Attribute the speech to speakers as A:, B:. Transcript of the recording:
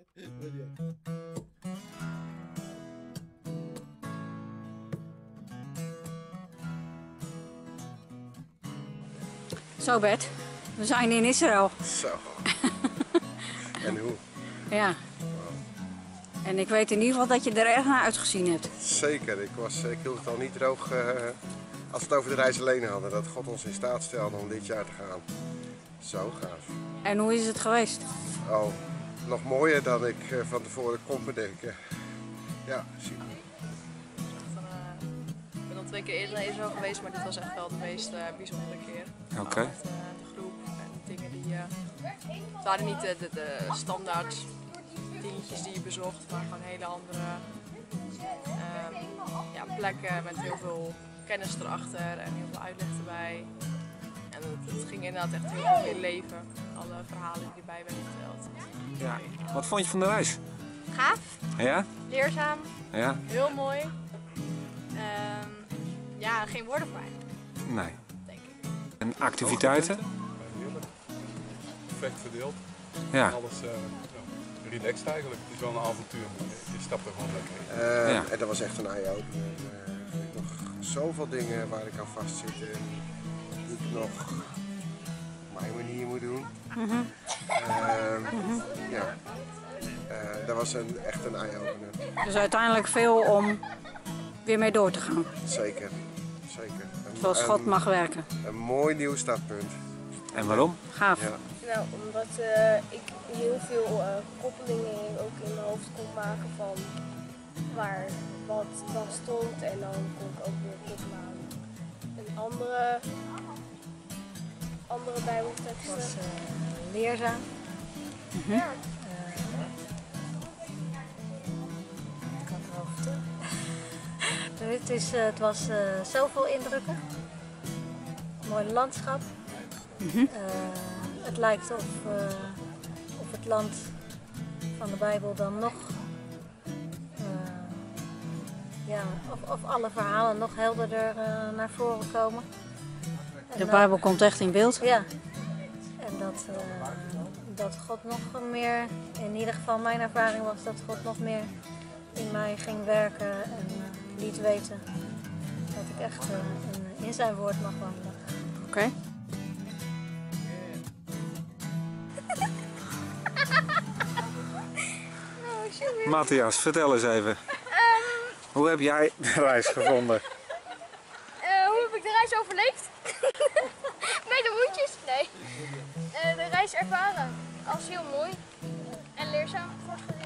A: Zo Bert, we zijn in Israël.
B: Zo. en hoe?
A: Ja. En ik weet in ieder geval dat je er erg naar uitgezien hebt.
B: Zeker. Ik, was, ik hield het al niet droog eh, als we het over de reis alleen hadden. Dat God ons in staat stelde om dit jaar te gaan. Zo gaaf.
A: En hoe is het geweest?
B: Oh, nog mooier dan ik eh, van tevoren kon bedenken. Ja, super.
C: Ik ben al twee keer eerder naar Israël geweest, maar dit was echt wel de meest eh, bijzondere keer.
D: Oké.
C: Met, eh, de groep en dingen die... het waren niet de, de, de standaard dingetjes die je bezocht, maar gewoon hele andere ehm, ja, plekken met heel veel kennis erachter en heel veel uitleg erbij. En het, het ging inderdaad echt heel veel in leven, alle verhalen die erbij werden verteld.
D: Ja. Wat vond je van de reis?
E: Gaaf,
D: Ja?
E: leerzaam,
D: Ja?
E: heel mooi. Ehm, ja, geen woorden voor eigenlijk,
D: Nee.
E: denk ik.
D: En activiteiten?
F: Perfect verdeeld.
D: Ja.
F: Alles eh, relaxed eigenlijk. Het is wel een avontuur, je stapt er gewoon lekker in.
B: Eh,
D: Ja.
B: En dat was echt een eye-opener. Eh, er zijn nog zoveel dingen waar ik aan vastzit en die ik nog op mijn manier moet doen. Ja. Eh, dat was een, echt een eye-opener.
A: Dus uiteindelijk veel om weer mee door te gaan.
B: Zeker. Zeker. Een,
A: Zoals God
B: een-
A: mag werken.
B: Een mooi nieuw startpunt.
D: En waarom?
A: Gaaf.
B: Ja.
G: Nou, omdat eh, ik heel veel eh, koppelingen ook in mijn hoofd kon maken van waar wat, wat stond en dan kon ik ook weer koppelen aan een andere, andere bijbelteksten.
H: was eh, leerzaam.
G: Ja.
H: het is, eh, het was eh, zoveel indrukken. Mooi landschap. Eh, het lijkt of, of het land van de Bijbel dan nog. ja, of, of alle verhalen nog helderder naar voren komen. En
A: De
H: dan-
A: Bijbel komt echt in beeld.
H: ja. En dat, dat God nog meer, in ieder geval mijn ervaring was dat God nog meer in mij ging werken en eh, liet weten dat ik echt eh, in, in zijn woord mag wandelen.
A: Oké.
D: Matthias, vertel eens even. Hoe heb jij de reis gevonden?
E: Eh, hoe heb ik de reis overleefd? Met de hoedjes? Nee. Eh, de reis ervaren als heel mooi en leerzaam voor het